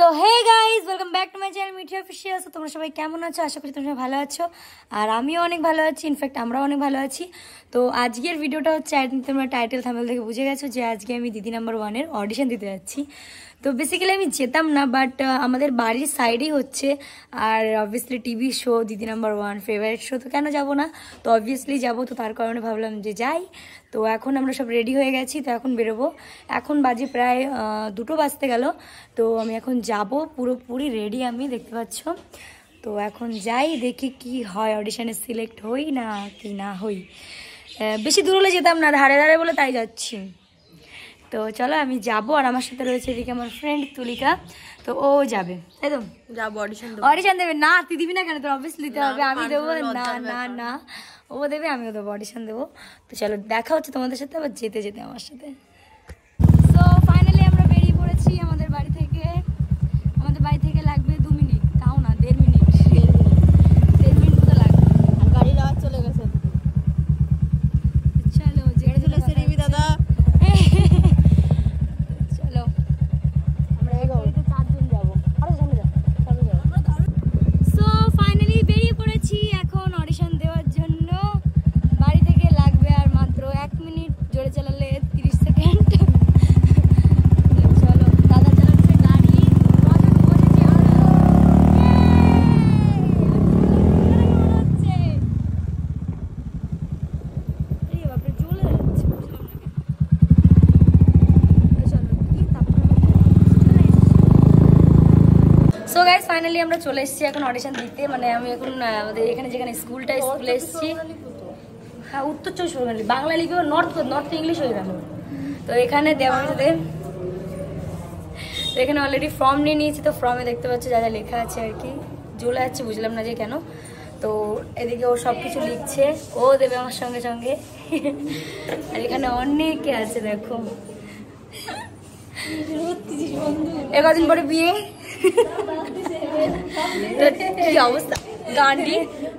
So hey guys welcome back to my channel Mithi official so তোমরা সবাই কেমন আছো? আশা করছি তোমরা ভালো আছো। আর আমিও অনেক ভালো আছি ইনফ্যাক্ট আমরাও অনেক ভালো আছি। তো আজকের ভিডিওটা হচ্ছে তোমরা টাইটেল থামেল থেকে বুঝে গেছো যে আজকে আমি দিদি নাম্বার ওয়ানের অডিশন দিতে যাচ্ছি। তো বেসিক্যালি আমি যেতাম না বাট আমাদের বাড়ির সাইডেই হচ্ছে, আর obviously TV show Didi number one favourite show তো কেন যাব না? তো অবভিয়াসলি যাব, তো তার কারণে ভাবলাম যে যাই। তো এখন আমরা সব রেডি হয়ে গেছি, তো এখন বেরোবো। এখন বাজে প্রায় দুটো বাজতে গেল, তো আমি এখন যাব, পুরোপুরি রেডি আমি, দেখতে পাচ্ছ। তো এখন যাই, দেখি কি হয় অডিশানে সিলেক্ট হই না কি না হই। বেশি দূর হলে যেতাম না, ধারে ধারে বলে তাই যাচ্ছি। তো চলো আমি যাব আর আমার সাথে রয়েছে এদিকে আমার ফ্রেন্ড তুলিকা। তো ও যাবে তাই তো? যাব অডিশন অডিশন দেবে? না তুই দিবি না কেন? তোর অবভিয়াসলি দিতে হবে আমি দেবো। না না না ও দেবে আমিও দেবো অডিশন দেবো। তো চলো দেখা হচ্ছে তোমাদের সাথে আবার যেতে যেতে আমার সাথে। তো ফাইনালি আমরা বেরিয়ে পড়েছি আমাদের বাড়ি থেকে আমাদের বাড়ি থেকে লাগবে দু মিনিট তাও না দেড় মিনিট দেড় মিনিট মতো লাগবে গাড়ির আওয়াজ চলে গেছে চলো যেতে চলে এসে রিমি দাদা চলো আমরা এই গাড়িতে চারজন যাব আরও সামনে যাও সামনে যাও সো ফাইনালি বেরিয়ে পড়েছি এখন অডিশন দেওয়ার জন্য বাড়ি থেকে লাগবে আর মাত্র এক মিনিট জোরে চালালে তিরিশ সেকেন্ড চলো দাদা চালাচ্ছে গাড়ি কজন বসেছি আমরা Yay! হচ্ছে। এই বাপরে চলে যাচ্ছে বুঝলাম না কেন। চলো কি তারপরে সো গাইজ ফাইনালি আমরা চলে এসেছি এখন অডিশন দিতে। মানে আমি এখন আমাদের এখানে যেখানে স্কুলটা স্কুলে এসেছি। হ্যাঁ উত্তর চব্বিশ পরগনা বাংলা লিখে নর্থ নর্থ ইংলিশ হয়ে গেল। তো এখানে দেওয়ার সাথে তো এখানে অলরেডি ফর্ম নিয়ে নিয়েছি তো ফর্মে দেখতে পাচ্ছি যা যা লেখা আছে আর কি। জ্বলে যাচ্ছে বুঝলাম না যে কেন। তো এদিকে ও সব কিছু লিখছে। ও দেবে আমার সঙ্গে সঙ্গে। আর এখানে অনেকে আছে দেখো। এ কদিন পরে বিয়ে? তো কি অবস্থা? গানটি?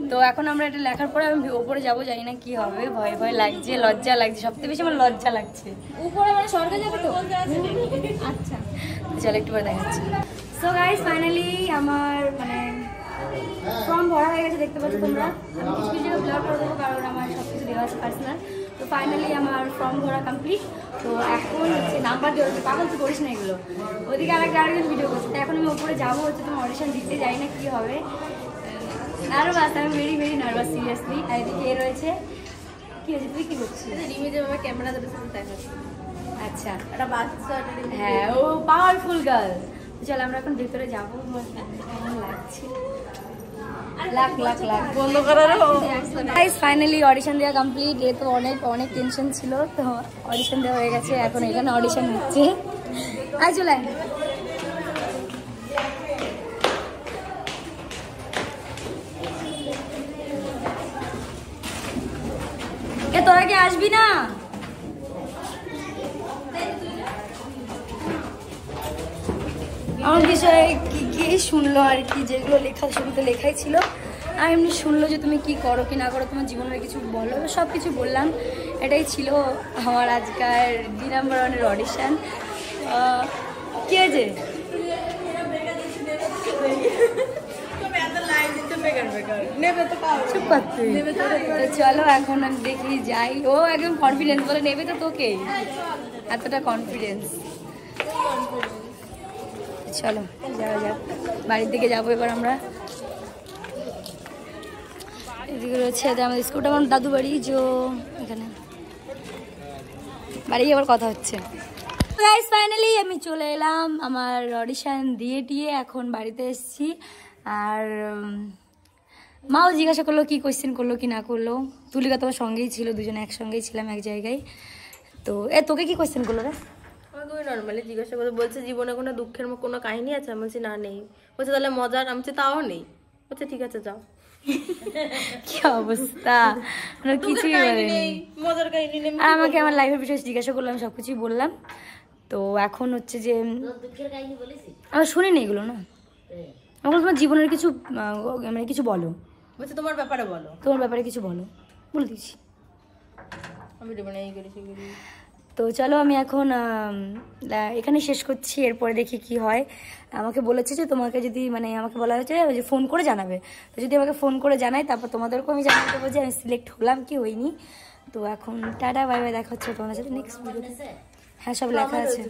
তো এখন আমরা এটা লেখার পরে আমি ওপরে যাব জানি না কি হবে। ভয় ভয় লাগছে লজ্জা লাগছে সবথেকে বেশি আমার লজ্জা লাগছে। উপরে মানে স্বর্গে যাবে তো? আচ্ছা। চলো একটু পরে দেখাচ্ছি। সো গাইস ফাইনালি আমার মানে ফর্ম ভরা হয়ে গেছে দেখতে পাচ্ছ তোমরা। আমি কিছু কিছু ব্লগ করে দেবো কারণ আমার সব কিছু দেওয়া আছে পার্সোনাল তো ফাইনালি আমার ফর্ম ভরা কমপ্লিট তো এখন হচ্ছে নাম্বার দেওয়া হচ্ছে পাগল তুই করিস না এগুলো। ওদিকে আরেকটা আরেকজন ভিডিও করছে। তো এখন আমি ওপরে যাব হচ্ছে তোমার অডিশন দিতে যাই না কি হবে। নার্ভাস আমি ভেরি ভেরি নার্ভাস সিরিয়াসলি আর এদিকে এ রয়েছে। কি হয়েছে? তুই কি করছিস? রিমি যেভাবে ক্যামেরা ধরে সাথে আচ্ছা। একটা বাচ্চা হ্যাঁ ও পাওয়ারফুল গার্ল চলো আমরা এখন ভেতরে যাব। লাগছে। ফাইনালি অডিশন দেওয়া কমপ্লিট অনেক অনেক টেনশন ছিল, তো অডিশন দেওয়া হয়ে গেছে, এখন এখানে অডিশন এ, তোরা কি আসবি না? আমার বিষয়ে কি শুনলো আর কি, যেগুলো লেখা শুরুতে লেখাই ছিল। আর এমনি শুনলো যে তুমি কি করো, কি না করো, তোমার জীবনের কিছু বলো সব কিছু বললাম। এটাই ছিল আমার আজকাল দুই নম্বর ওয়ানের অডিশন কি। তো চলো এখন দেখি যাই। ও একদম কনফিডেন্স বলে নেবে তো তোকে। এতটা কনফিডেন্স চলো, যাওয়া যাক। বাড়ির দিকে যাব এবার আমরা। এদিকে রয়েছে আমাদের স্কুলটা আমার দাদু বাড়ি যে এখানে। বাড়ি আবার কথা হচ্ছে। গাইস ফাইনালি আমি চলে এলাম আমার অডিশন দিয়ে দিয়ে এখন বাড়িতে এসেছি। আর মাও জিজ্ঞাসা করল, কি কোয়েশ্চেন করল, কি না করল। তুলিকা তোমার সঙ্গেই ছিল, দুজনে একসঙ্গেই ছিলাম এক জায়গায়। তো, এ, তোকে কি কোয়েশ্চেন করল রে? আমাকে ওই নর্মালি জিজ্ঞাসা করে বলছে জীবনে কোনো দুঃখের কোনো কাহিনী আছে? আমি বলছি না নেই। বলছে তাহলে মজার? আমি বলছি তাও নেই। বলছে ঠিক আছে যাও। কি অবস্থা? মানে কিছুই মজার কাহিনী নেই আমাকে আমার লাইফের বিষয়ে জিজ্ঞাসা করলাম সব কিছুই বললাম। তো এখন হচ্ছে যে আমি শুনিনি এগুলো না? আমার তোমার জীবনের কিছু মানে কিছু বলো। বলছে তোমার ব্যাপারে বলো। তোমার ব্যাপারে কিছু বলো। বলে দিচ্ছি। আমি জীবনে এই করি সেই করি তো চলো আমি এখন এখানে শেষ করছি, এরপরে দেখি কি হয়। আমাকে বলেছে যে তোমাকে যদি মানে আমাকে বলা হয়েছে যে ফোন করে জানাবে। তো যদি আমাকে ফোন করে জানায়, তারপর তোমাদেরকেও আমি জানিয়ে দেবো যে আমি সিলেক্ট হলাম কি হইনি। তো এখন টাটা, বাই বাই, দেখা হচ্ছে তোমাদের সাথে নেক্সট ভিডিওতে হ্যাঁ সব লেখা আছে।